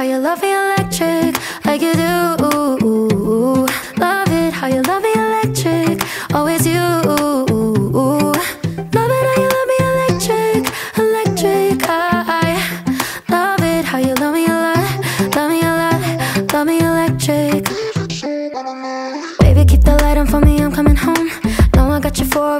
how you love me electric like you do. Love it how you love me electric, always you. Love it how you love me electric, electric I, love it how you love me a lot, love me a lot, love me electric. Baby keep the light on for me, I'm coming home. Know I got you for